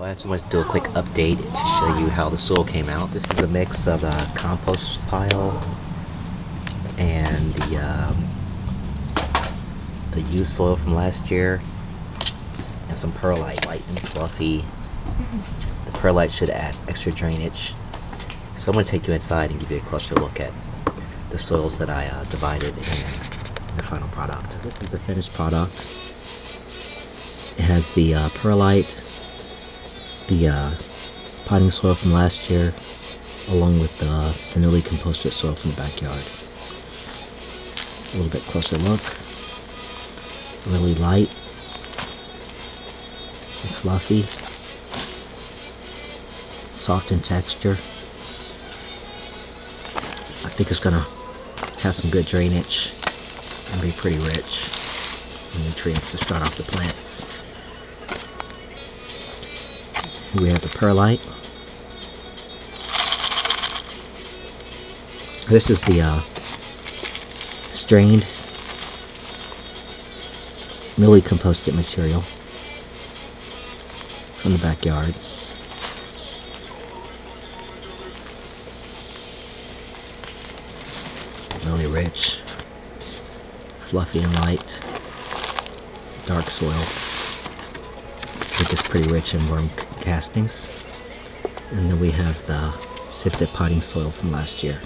Well, I just wanted to do a quick update to show you how the soil came out. This is a mix of a compost pile and the um, the used soil from last year and some perlite, light and fluffy. The perlite should add extra drainage. So I'm going to take you inside and give you a closer look at the soils that I uh, divided in the final product. This is the finished product. It has the uh, perlite, the uh, potting soil from last year, along with the, the newly composted soil from the backyard. A little bit closer look. Really light and fluffy, soft in texture. I think it's gonna have some good drainage and be pretty rich in nutrients to start off the plants. We have the perlite. This is the uh, strained, newly composted material from the backyard. Really rich, fluffy and light, dark soil. I think it's pretty rich in worm castings. And then we have the sifted potting soil from last year.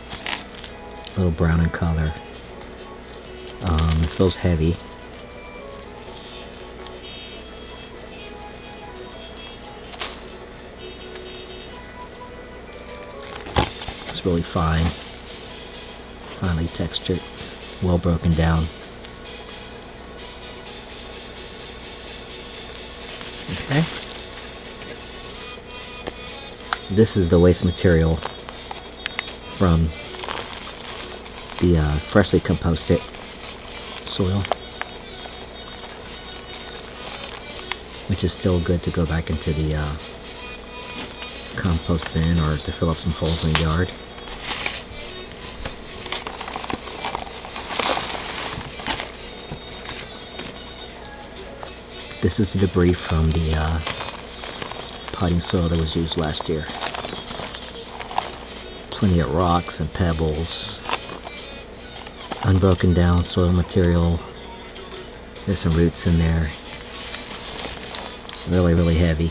A little brown in color. Um, it feels heavy. It's really fine, finely textured, well broken down. Okay. This is the waste material from the uh, freshly composted soil, which is still good to go back into the uh, compost bin or to fill up some holes in the yard. This is the debris from the uh, soil that was used last year. Plenty of rocks and pebbles, unbroken down soil material. There's some roots in there. Really, really heavy.